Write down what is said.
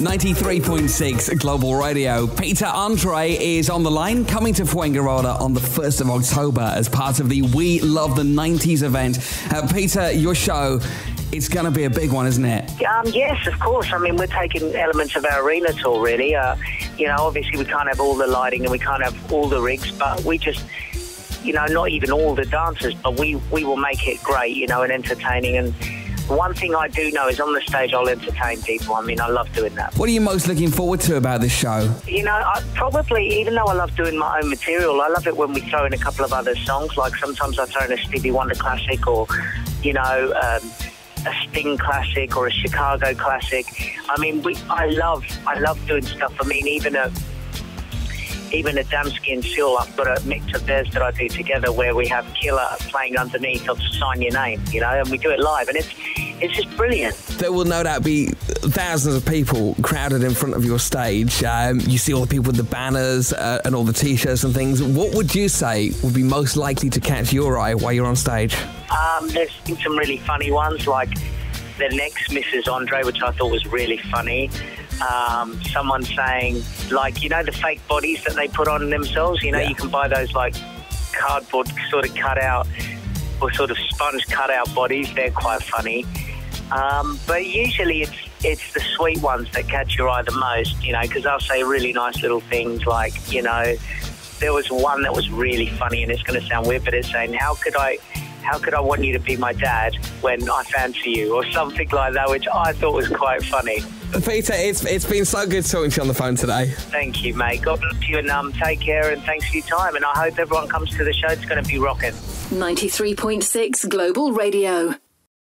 93.6 Global Radio. Peter Andre is on the line, coming to Fuengirola on the 1st of October as part of the We Love the 90s event. Uh, Peter, your show it's going to be a big one, isn't it? Um, yes, of course. I mean, we're taking elements of our arena tour, really. Uh, you know, obviously we can't have all the lighting and we can't have all the rigs, but we just, you know, not even all the dancers, but we, we will make it great, you know, and entertaining. And one thing I do know is on the stage I'll entertain people. I mean, I love doing that. What are you most looking forward to about this show? You know, I, probably, even though I love doing my own material, I love it when we throw in a couple of other songs. Like sometimes I throw in a Stevie Wonder classic or, you know, um, a Sting classic or a Chicago classic. I mean, we, I love, I love doing stuff. I mean, even a even Adamski and Seal, I've got a mix of theirs that I do together where we have Killer playing underneath of Sign Your Name, you know, and we do it live, and it's it's just brilliant. There will no doubt be thousands of people crowded in front of your stage. Um, you see all the people with the banners uh, and all the t-shirts and things. What would you say would be most likely to catch your eye while you're on stage? Um, there's been some really funny ones, like the next Mrs. Andre, which I thought was really funny um, someone saying, like, you know, the fake bodies that they put on themselves. You know, yeah. you can buy those like cardboard sort of cut out or sort of sponge cut out bodies. They're quite funny. Um, but usually it's it's the sweet ones that catch your eye the most, you know, because they'll say really nice little things like, you know, there was one that was really funny, and it's going to sound weird, but it's saying, "How could I, how could I want you to be my dad when I fancy you?" or something like that, which I thought was quite funny. Peter, it's it's been so good talking to you on the phone today. Thank you, mate. God bless you, and um, take care, and thanks for your time. And I hope everyone comes to the show. It's going to be rocking. Ninety three point six Global Radio.